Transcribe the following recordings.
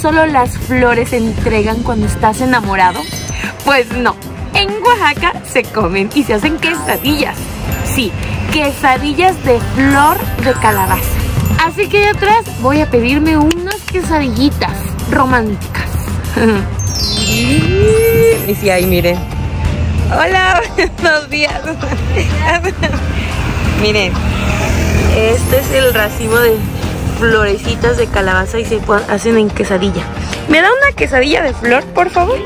solo las flores se entregan cuando estás enamorado? Pues no. En Oaxaca se comen y se hacen quesadillas. Sí, quesadillas de flor de calabaza. Así que de atrás voy a pedirme unas quesadillitas románticas. y si ahí miren. Hola, buenos días. miren, este es el racimo de florecitas de calabaza y se hacen en quesadilla. ¿Me da una quesadilla de flor, por favor?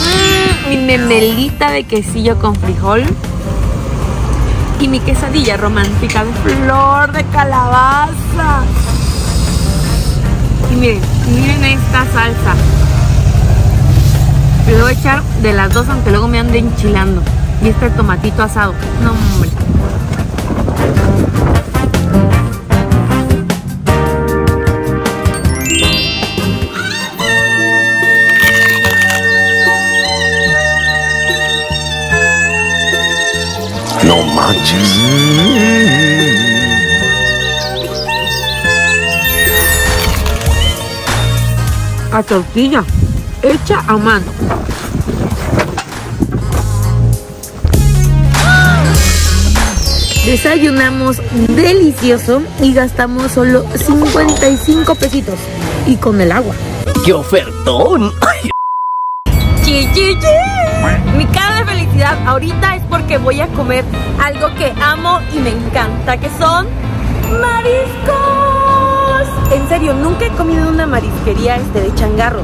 Mm, mi memelita de quesillo con frijol. Y mi quesadilla romántica de flor de calabaza. Miren, miren esta salsa. Le voy a echar de las dos, aunque luego me ande enchilando. Y este tomatito asado. No, hombre. No manches. A tortilla. Hecha a mano. Desayunamos delicioso y gastamos solo 55 pesitos. Y con el agua. ¡Qué ofertón! Chi, chi, chi. Mi cara de felicidad ahorita es porque voy a comer algo que amo y me encanta, que son mariscos. En serio, nunca he comido en una marisquería este de changarro.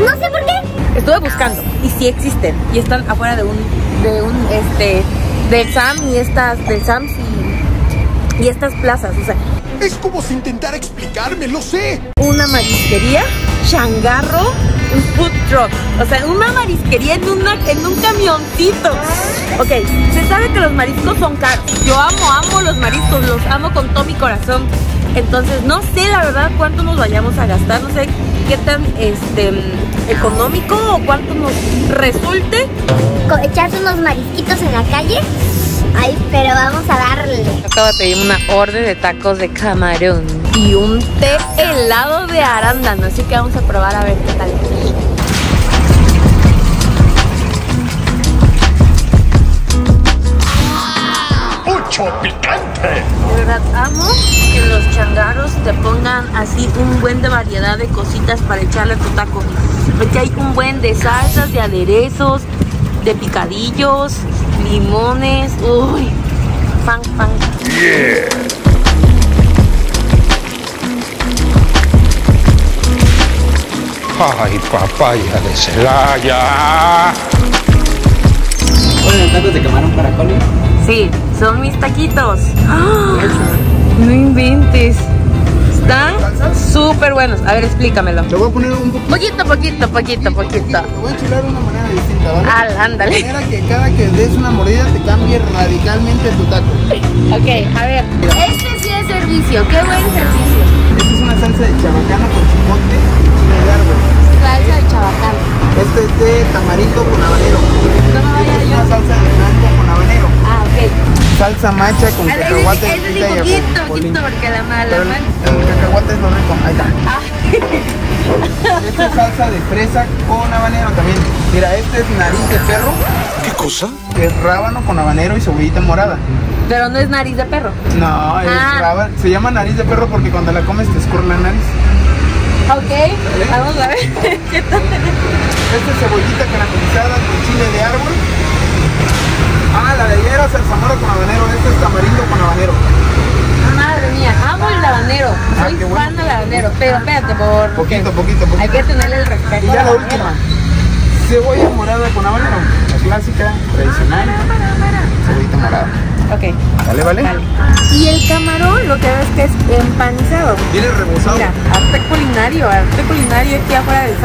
No sé por qué. Estuve buscando y sí existen y están afuera de un de un este del Sam y estas del Sams y, y estas plazas, o sea, Es como si intentara explicarme, lo sé. una marisquería, changarro, un food truck. O sea, una marisquería en, una, en un camioncito. Ok, se sabe que los mariscos son caros. Yo amo, amo los mariscos, los amo con todo mi corazón. Entonces, no sé la verdad cuánto nos vayamos a gastar, no sé qué tan este económico o cuánto nos resulte. Echarse unos marisquitos en la calle. Ay, pero vamos a darle. Acabo de pedir una orden de tacos de camarón y un té helado de arándano, así que vamos a probar a ver qué tal. ¡Mucho picante! De verdad amo que los changarros te pongan así un buen de variedad de cositas para echarle a tu taco. Porque hay un buen de salsas, de aderezos, de picadillos, limones. Uy, fan, fan. ¡Ay, papaya de Celaya! Oigan, tacos de camarón para Coli. Sí, son mis taquitos. No inventes. Están súper buenos. A ver, explícamelo. Te voy a poner un poquito. Poquito, poquito, poquito, poquito. Te voy a enchilar de una manera distinta, ¿vale? Ah, De ándale. manera que cada que des una mordida te cambie radicalmente tu taco. Ok, a ver. Este sí es servicio. Qué buen servicio. Esta es una salsa de chabacana con chipotle y chile de árbol. Salsa de chabacán. Este es de tamarindo con habanero. Esta es una salsa de mango con habanero. Ah, ok. Salsa macha con cacahuate, sí, y poquito, poquito, porque la mala Pero el, el cacahuate es lo rico. Ahí está. Ah. Esta es salsa de fresa con habanero también. Mira, este es nariz de perro, ¿Qué cosa? que es rábano con habanero y cebollita morada. Pero no es nariz de perro. No, es Ah. rábano. Se llama nariz de perro porque cuando la comes te escurre la nariz. Ok, vamos a ver. ¿Qué tal? Esta es cebollita caramelizada con chile de árbol. Ah, la de ayer era zarzamora con habanero. Este es tamarindo con habanero. Madre mía, amo el habanero. Ah, Soy qué bueno. fan del habanero. Pero espérate, por. Poquito, poquito, poquito. Hay que tenerle el respeto. Y ya la última. Cebolla morada con habanero. La clásica, tradicional. Cebollita morada. Ok, ¿Vale, vale? vale. Y el camarón, lo que ves que es empanizado. Viene rebozado. Mira, arte culinario, arte culinario aquí afuera del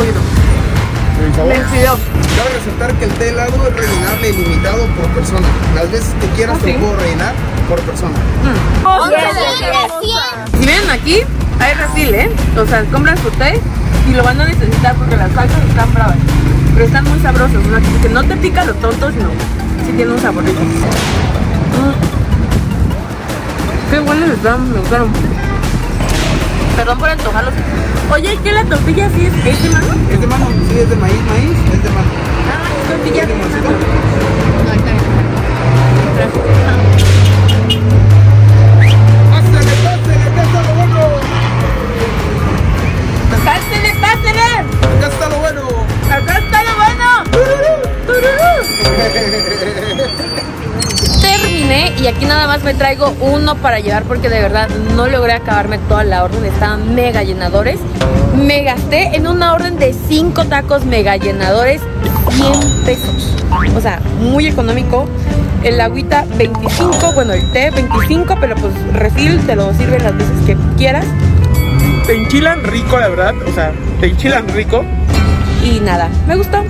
ruido. Vencido. Cabe resaltar que el té helado es rellenable ilimitado por persona. Las veces que quieras ¿Ah, sí? te puedo rellenar por persona. Mm. Oh. Miren, aquí hay refil, ¿eh? O sea, compran su té y lo van a necesitar porque las salsas están bravas. Pero están muy sabrosos. O sea, que no te pica los tontos, no. Sí tiene un saborito. Mm. Qué buenos están, me gustaron. Perdón por antojarlos. Oye, ¿qué la tortilla sí es, es de mano? Es de mano, sí, es de maíz, maíz, es de mano. Ah, es tortilla de mano. ¡Pásale, pásale! ¡Acá está lo bueno! ¡Pásele, pásele! ¡Acá está lo bueno! ¡Acá está lo bueno! ¡Tururú! Terminé y aquí nada más me traigo uno para llevar porque de verdad no logré acabarme toda la orden, estaban mega llenadores. Me gasté en una orden de 5 tacos mega llenadores 100 pesos. O sea, muy económico. El agüita 25, bueno, el té 25, pero pues refil te lo sirven las veces que quieras. Te enchilan rico, la verdad. O sea, te enchilan rico. Y nada, me gustó.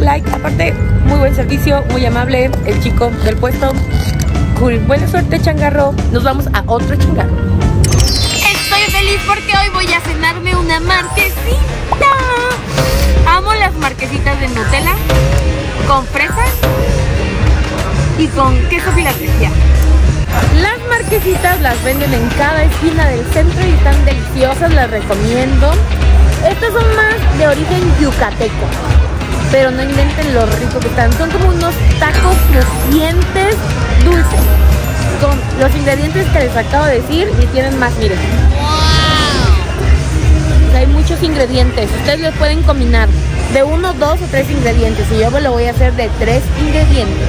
Like, aparte, muy buen servicio, muy amable, el chico del puesto. Cool. Buena suerte, changarro. Nos vamos a otro changarro. Estoy feliz porque hoy voy a cenarme una marquesita. Amo las marquesitas de Nutella con fresas y con queso Filadelfia. Las marquesitas las venden en cada esquina del centro y están deliciosas, las recomiendo. Estas son más de origen yucateco, pero no inventen lo rico que están. Son como unos tacos crujientes dulces, con los ingredientes que les acabo de decir y tienen más, miren. Hay muchos ingredientes, ustedes los pueden combinar de uno, dos o tres ingredientes y yo me lo voy a hacer de tres ingredientes.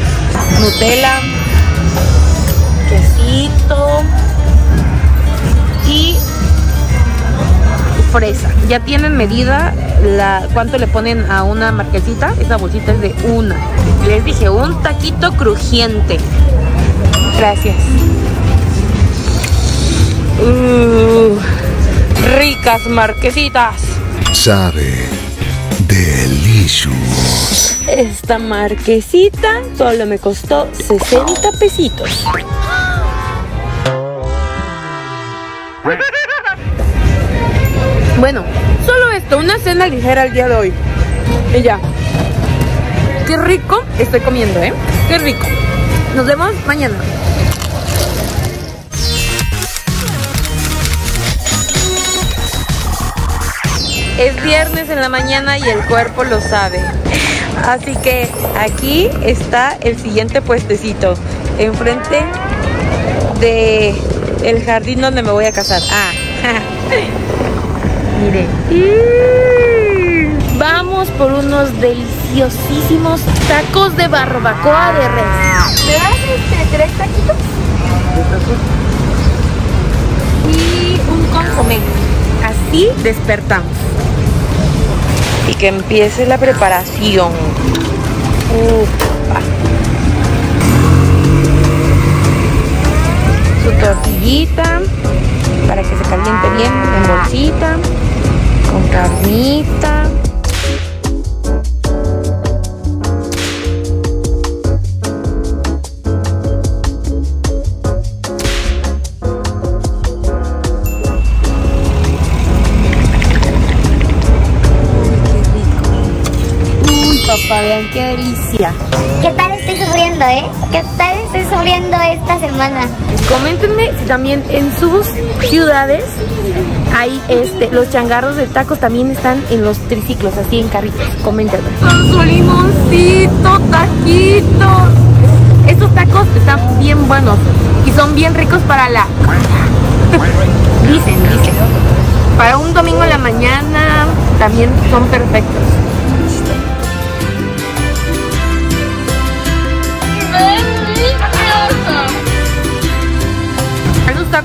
Nutella, quesito y fresa. Ya tienen medida la cuánto le ponen a una marquesita. Esa bolsita es de una. Les dije, un taquito crujiente. Gracias. Uh, ricas marquesitas. Sabe delicious. Esta marquesita solo me costó 60 pesitos. Bueno, solo esto, una cena ligera el día de hoy. Y ya. Qué rico estoy comiendo, ¿eh? Qué rico. Nos vemos mañana. Es viernes en la mañana y el cuerpo lo sabe. Así que aquí está el siguiente puestecito. Enfrente de el jardín donde me voy a casar. Ah, mire. Vamos por unos deliciosísimos tacos de barbacoa de res. ¿Me das este, tres taquitos? Y un consomé. Así despertamos. Y que empiece la preparación. Su tortillita para que se caliente bien en bolsita. Con carnita. Semana? Coméntenme si también en sus ciudades hay este, los changarros de tacos también están en los triciclos, así en carritos. Coméntenme. Con su limoncito, taquitos. Estos tacos están bien buenos y son bien ricos para la... dicen, dicen. Para un domingo en la mañana también son perfectos.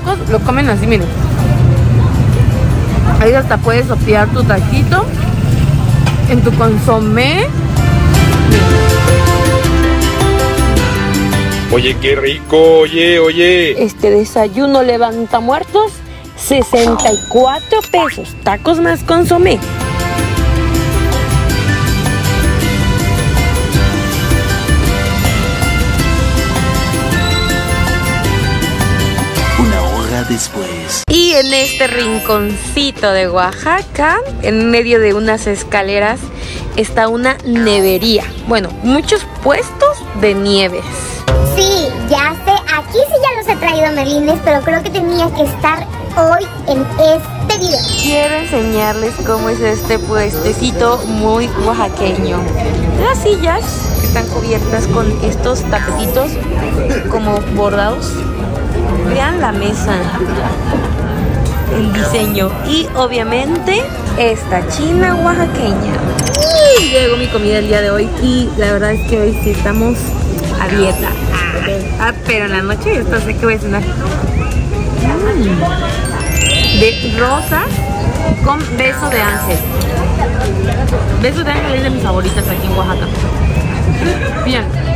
Tacos lo comen así, miren. Ahí hasta puedes sopear tu taquito en tu consomé. Oye, qué rico, oye, oye. Este desayuno levanta muertos, 64 pesos. Tacos más consomé. Después. Y en este rinconcito de Oaxaca, en medio de unas escaleras, está una nevería. Bueno, muchos puestos de nieves. Sí, ya sé, aquí sí ya los he traído Merlines, pero creo que tenía que estar hoy en este video. Quiero enseñarles cómo es este puestecito muy oaxaqueño. Las sillas están cubiertas con estos tapetitos como bordados. Vean la mesa, el diseño y obviamente esta china oaxaqueña. Y llegó mi comida el día de hoy y la verdad es que hoy sí estamos a dieta. Ah, pero en la noche esto sé que voy a cenar. Mm. De rosas con beso de ángel. Beso de ángel es de mis favoritas aquí en Oaxaca. Bien.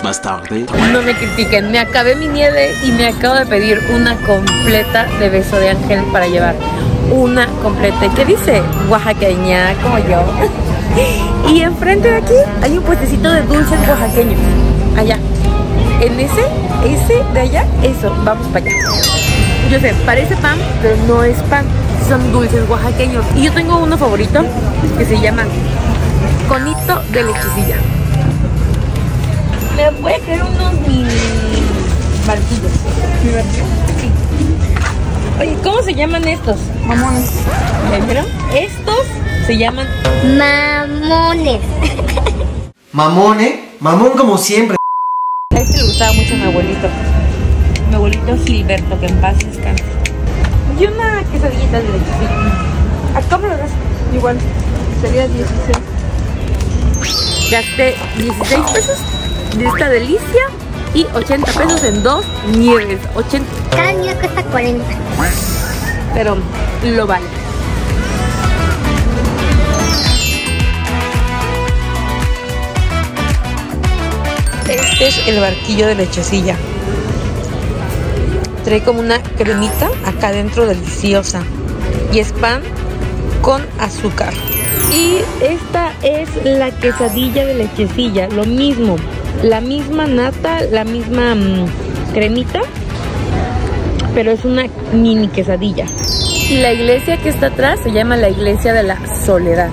Más tarde. No me critiquen, me acabé mi nieve y me acabo de pedir una completa de beso de ángel para llevar. Una completa. ¿Qué dice? Oaxaqueña, como yo. Y enfrente de aquí hay un puestecito de dulces oaxaqueños. Allá. En ese, ese de allá, eso, vamos para allá. Yo sé, parece pan, pero no es pan. Son dulces oaxaqueños. Y yo tengo uno favorito que se llama conito de lechecilla. Me voy a crear unos mini barquillos. Sí. Oye, ¿cómo se llaman estos? Mamones. ¿Ya vieron? Estos se llaman Mamones. Mamón, ¿eh? Mamón como siempre. A este le gustaba mucho a mi abuelito. Mi abuelito Gilberto, que en paz descanse. Y una quesadillita de leche. Acá me lo das. Igual. Sería 16. Gasté 16 pesos de esta delicia y 80 pesos en dos nieves. 80. Cada niño cuesta 40. Pero lo vale. Este es el barquillo de lechecilla. Trae como una cremita acá adentro deliciosa. Y es pan con azúcar. Y esta es la quesadilla de lechecilla. Lo mismo. La misma nata, la misma mm, cremita. Pero es una mini quesadilla. Y la iglesia que está atrás se llama la iglesia de la soledad.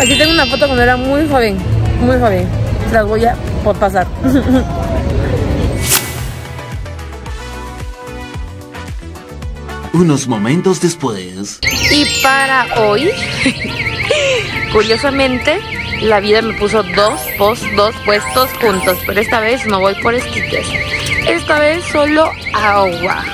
Aquí tengo una foto cuando era muy joven, muy joven. Las voy a por pasar. Unos momentos después. Y para hoy, curiosamente, la vida me puso dos post, dos puestos juntos, pero esta vez no voy por esquites. Esta vez solo agua.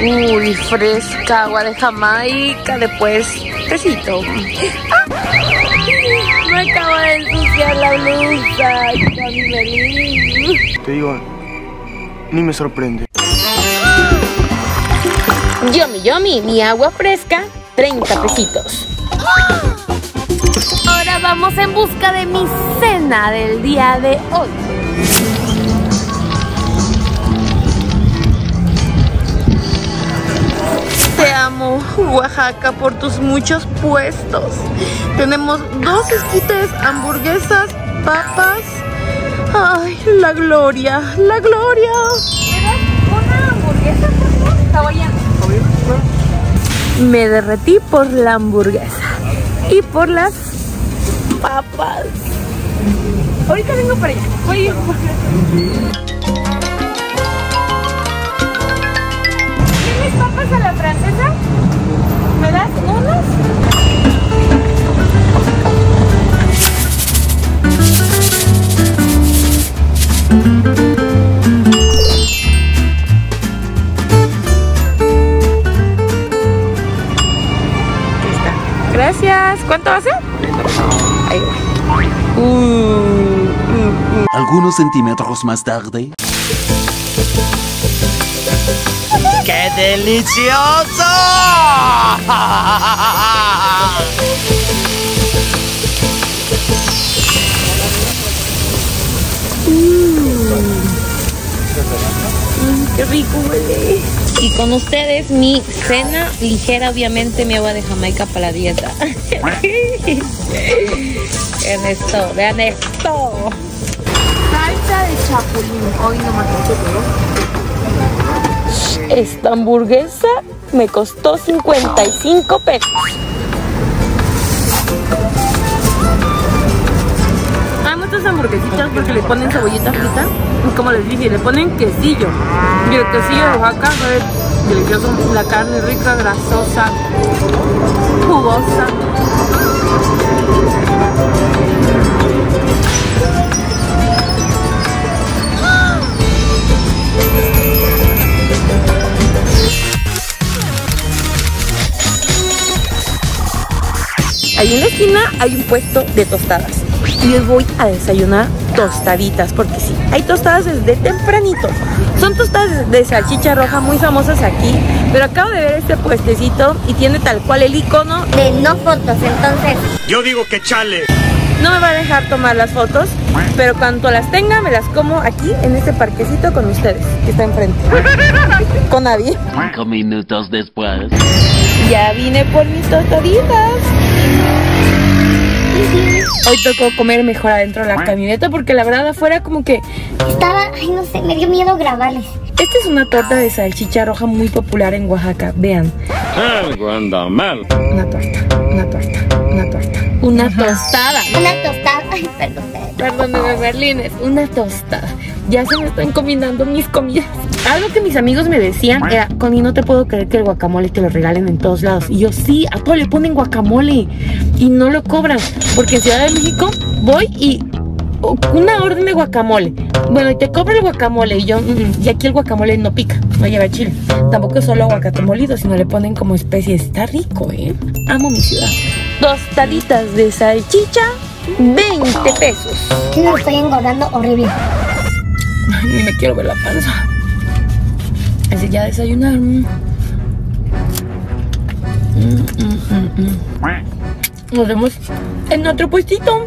Uy, fresca, agua de Jamaica, después tecito. ¡Ah! Me acabo de ensuciar la blusa con mi melín. Te digo, ni me sorprende. Yomi, yomi, mi agua fresca, 30 pesitos. Ahora vamos en busca de mi cena del día de hoy. Te amo, Oaxaca, por tus muchos puestos. Tenemos dos esquites, hamburguesas, papas. Ay, la gloria, la gloria. ¿Me das una hamburguesa, por favor? Me derretí por la hamburguesa y por las papas. Ahorita vengo para allá. Voy a ir Gracias. ¿Cuánto hace? Uh, uh, uh. Algunos centímetros más tarde. ¡Qué delicioso! Qué rico huele. Y con ustedes mi cena ligera, obviamente mi agua de Jamaica para la dieta. vean esto, vean esto. Salsa de chapulín. Hoy no me Esta hamburguesa me costó 55 pesos. Hay muchas hamburguesitas porque le ponen cebollita frita. Como les dije, le ponen quesillo. Y el quesillo de Oaxaca es delicioso. La carne rica, grasosa, jugosa. Ahí en la esquina hay un puesto de tostadas. Y les voy a desayunar tostaditas, porque sí, hay tostadas desde tempranito. Son tostadas de salchicha roja muy famosas aquí, pero acabo de ver este puestecito y tiene tal cual el icono De no fotos, entonces. Yo digo que chale. no me va a dejar tomar las fotos, pero cuando las tenga me las como aquí en este parquecito con ustedes, que está enfrente. con nadie. Cinco minutos después. Ya vine por mis tostaditas. Hoy tocó comer mejor adentro de la camioneta porque la verdad afuera como que Estaba, ay, no sé, me dio miedo grabarles. esta es una torta de salchicha roja muy popular en Oaxaca. Vean, Algo anda mal. una torta, una torta, una torta, una tostada. Una tostada. Ay, perdón. Perdóneme, Berlines, una tostada. Ya se me están combinando mis comidas. Algo que mis amigos me decían era, Connie, no te puedo creer que el guacamole te lo regalen en todos lados. Y yo, sí, a todo le ponen guacamole y no lo cobran. Porque en Ciudad de México voy y oh, una orden de guacamole. Bueno, y te cobro el guacamole. Y yo, "Mm, mm". y aquí el guacamole no pica, no lleva chile. Tampoco es solo aguacate molido, sino le ponen como especies. Está rico, ¿eh? Amo mi ciudad. Tostaditas de salchicha, 20 pesos. Que me estoy engordando horrible. Ay, ni me quiero ver la panza. Así ya desayunar. mm. Mm, mm. Nos vemos en otro puestito.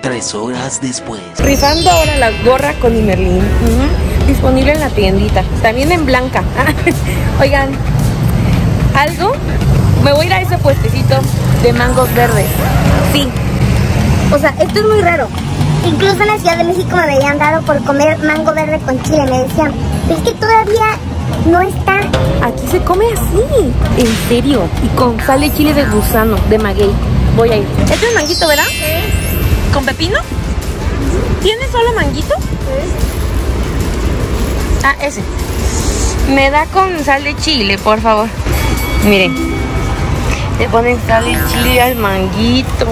Tres horas después. Rifando ahora la gorra con Imerlin. Ujú. Disponible en la tiendita. También en blanca. Oigan, algo. Me voy a ir a ese puestecito de mangos verdes. Sí. O sea, esto es muy raro. Incluso en la Ciudad de México me habían dado por comer mango verde con chile. Me decían, "Pero es que todavía no está. Aquí se come así. En serio. Y con sal de chile de gusano, de maguey. Voy a ir. Este es manguito, ¿verdad? Sí. ¿Con pepino? ¿Tiene solo manguito? Ah, ese. Me da con sal de chile, por favor. Miren. Le ponen sal de chile al manguito.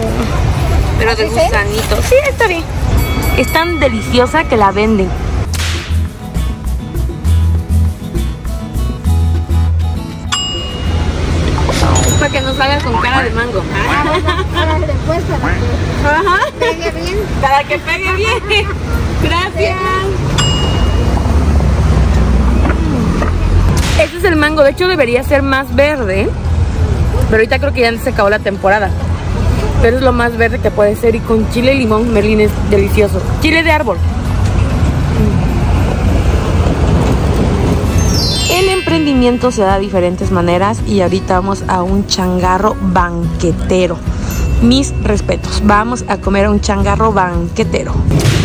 Pero de gusanito. Sí, está bien. Es tan deliciosa que la venden. Para que no salga con cara de mango. Después para que pegue bien. Para que pegue bien. Gracias. Este es el mango. De hecho, debería ser más verde. Pero ahorita creo que ya se acabó la temporada. Pero es lo más verde que puede ser. Y con chile y limón, Merlín es delicioso. Chile de árbol. El emprendimiento se da de diferentes maneras y ahorita vamos a un changarro banquetero. Mis respetos. Vamos a comer a un changarro banquetero.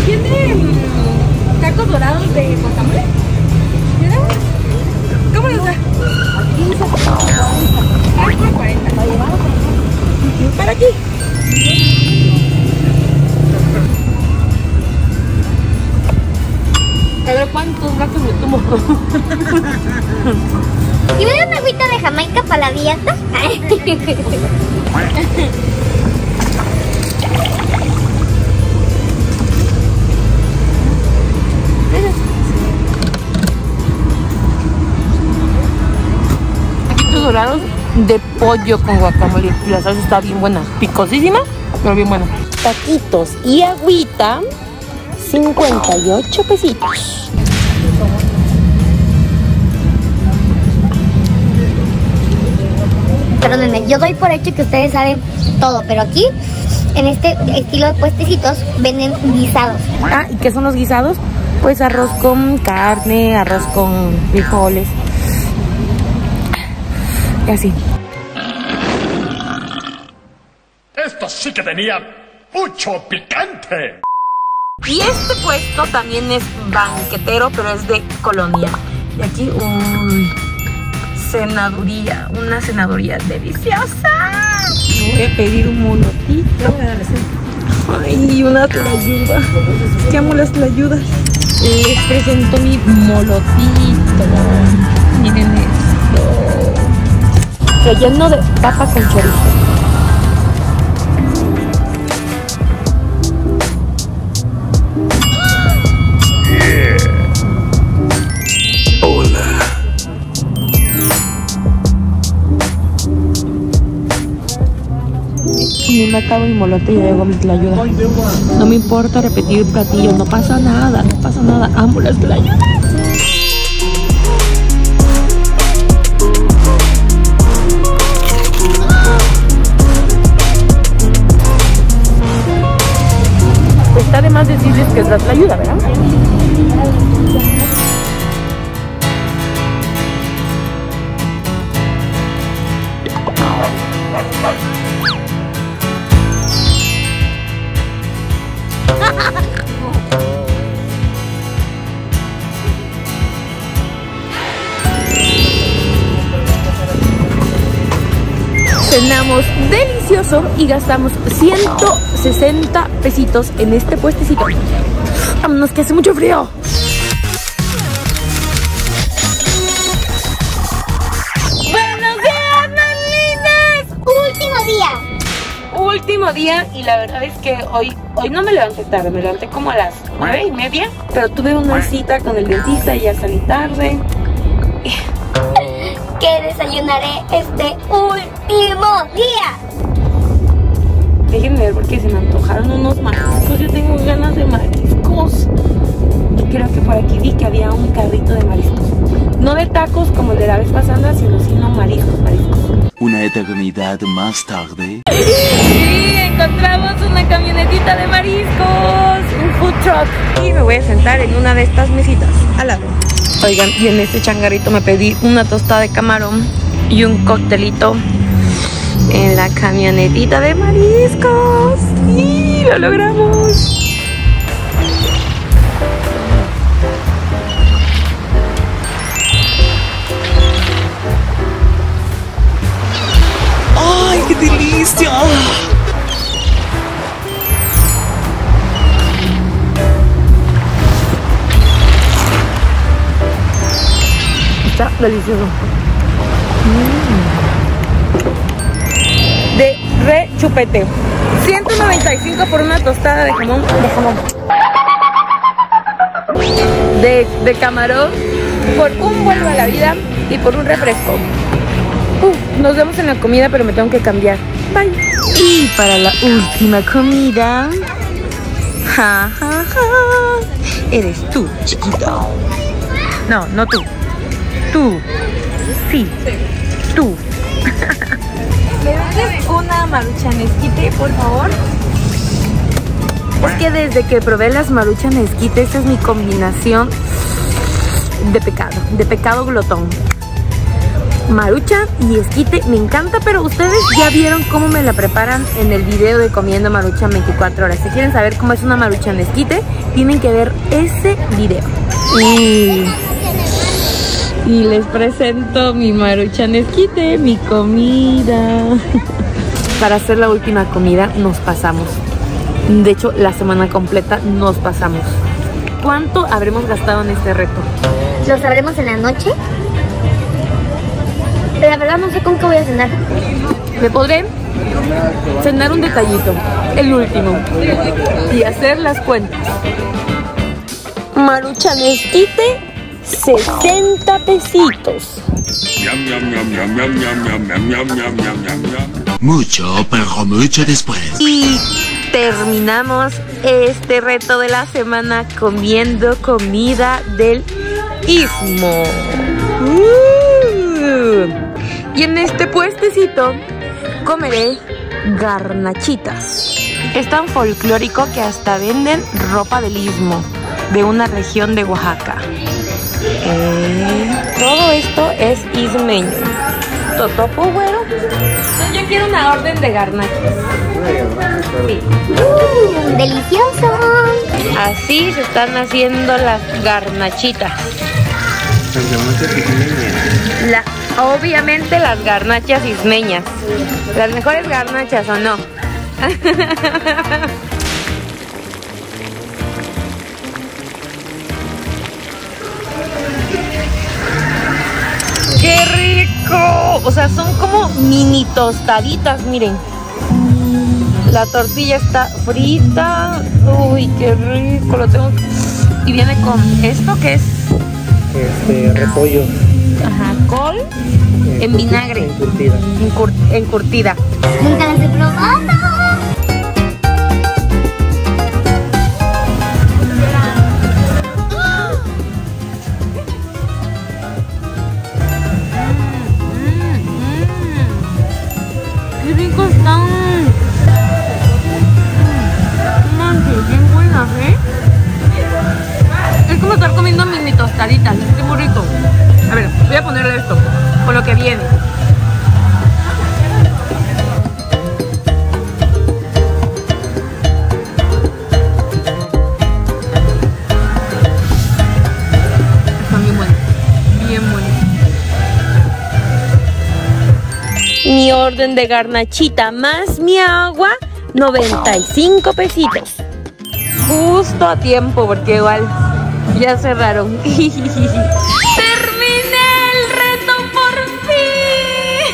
¿Tiene mm, tacos dorados de guacamole? ¿Cómo los da? Ah, por 40. Para aquí. A ver cuántos gatos me tomo. ¿Y me da una agüita de Jamaica para la dieta? de pollo con guacamole. Y la salsa está bien buena. Picosísima. pero bien bueno. Taquitos y agüita, 58 pesitos. Perdónenme, yo doy por hecho que ustedes saben todo, pero aquí, en este estilo de puestecitos, venden guisados. Ah, ¿y qué son los guisados? Pues arroz con carne, arroz con frijoles. Y así. Esto sí que tenía mucho picante. Y este puesto también es banquetero, pero es de colonia. Y aquí, uy, cenaduría, una cenaduría deliciosa. Voy a pedir un molotito. Ay, una tlayuda. Es que amo las tlayudas. Les presento mi molotito. Miren esto. Relleno de papa con chorizo. Acabo mi molote y ya llegó mi tlayuda. No me importa repetir platillos, no pasa nada, no pasa nada. Amo las tlayudas. Está de más decirles que es la tlayuda, ¿verdad? Y gastamos 160 pesitos en este puestecito. Vámonos que hace mucho frío. ¡Buenos días, Melines! Último día. Último día y la verdad es que hoy, hoy no me levanté tarde, me levanté como a las nueve y media, pero tuve una cita con el dentista y ya salí tarde. Que desayunaré este último día. Déjenme ver porque se me antojaron unos mariscos. Yo tengo ganas de mariscos. Y creo que por aquí vi que había un carrito de mariscos. No de tacos como el de la vez pasada, sino sino mariscos, mariscos. Una eternidad más tarde. Sí, encontramos una camionetita de mariscos, un food truck. Y me voy a sentar en una de estas mesitas al lado. Oigan, y en este changarrito me pedí una tostada de camarón y un coctelito en la camionetita de mariscos. ¡Y lo logramos! ¡Ay, qué delicia! Está delicioso. Re chupete. 195 por una tostada de jamón. De jamón. De, de camarón. Por un vuelvo a la vida y por un refresco. Nos vemos en la comida, pero me tengo que cambiar. Bye. Y para la última comida. Ja, ja, ja. Eres tú, chiquito. No, no tú. Tú. Sí. Tú. ¿Me vendes una maruchan esquite, por favor? Es que desde que probé las maruchan esquite, esa es mi combinación de pecado, de pecado glotón. Marucha y esquite me encanta, pero ustedes ya vieron cómo me la preparan en el video de comiendo maruchan 24 horas. Si quieren saber cómo es una maruchan esquite, tienen que ver ese video. Y y les presento mi maruchan esquite, mi comida. Para hacer la última comida nos pasamos. De hecho, la semana completa nos pasamos. ¿Cuánto habremos gastado en este reto? Lo sabremos en la noche. Pero la verdad no sé con qué voy a cenar. Me podré cenar un detallito, el último, y hacer las cuentas. Maruchan esquite, 60 pesitos. Mucho, pero mucho después. Y terminamos este reto de la semana comiendo comida del Istmo. Y en este puestecito comeré garnachitas. Es tan folclórico que hasta venden ropa del Istmo de una región de Oaxaca. Eh, todo esto es ismeño. ¿Totopo, güero? Yo quiero una orden de garnachas. Sí. ¡Delicioso! Así se están haciendo las garnachitas. La, obviamente las garnachas ismeñas. Las mejores garnachas o no. ¡Qué rico! O sea, son como mini tostaditas, miren. La tortilla está frita. Uy, qué rico. Lo tengo. Y viene con esto que es Este, repollo. ajá, col en vinagre. Encurtida. encur- encurtida. Nunca las he probado. Orden de garnachita más mi agua, 95 pesitos. Justo a tiempo, porque igual ya cerraron. ¡Terminé el reto por fin!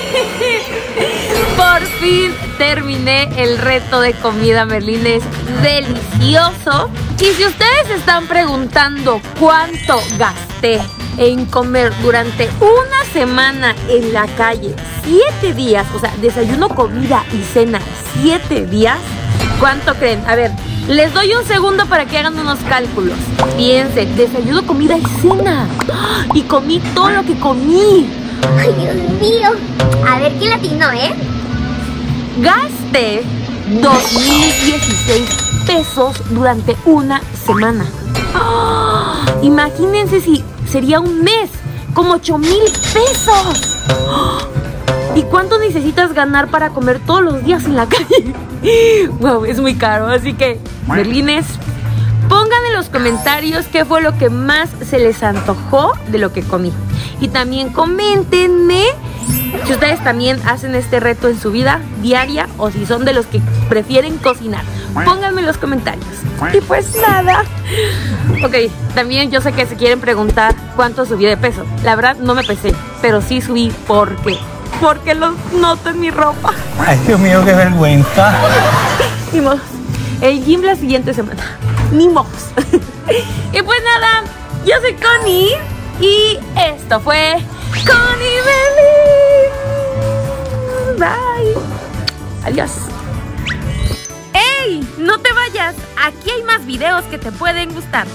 Por fin terminé el reto de comida Merlín. Es delicioso. Y si ustedes están preguntando cuánto gasté en comer durante una semana en la calle, siete días, o sea, desayuno, comida y cena, siete días, ¿cuánto creen? A ver, les doy un segundo para que hagan unos cálculos. Piensen, desayuno, comida y cena. ¡Ah! Y comí todo lo que comí. Ay, Dios mío. A ver, ¿quién latinó, eh? Gasté 2016 pesos durante una semana. ¡Ah! Imagínense si sería un mes, como 8 mil pesos. ¿Y cuánto necesitas ganar para comer todos los días en la calle? wow, es muy caro. Así que, berlines, pongan en los comentarios qué fue lo que más se les antojó de lo que comí. Y también coméntenme si ustedes también hacen este reto en su vida diaria o si son de los que prefieren cocinar. Pónganme en los comentarios. Y pues nada. Ok, también yo sé que se quieren preguntar cuánto subí de peso. La verdad no me pesé, pero sí subí porque porque los noto en mi ropa. Ay, Dios mío, qué vergüenza. Ni modos. El gym la siguiente semana. Ni modos. y pues nada, yo soy Connie y esto fue Connie Belín. Bye. Adiós. No te vayas. Aquí hay más videos que te pueden gustar.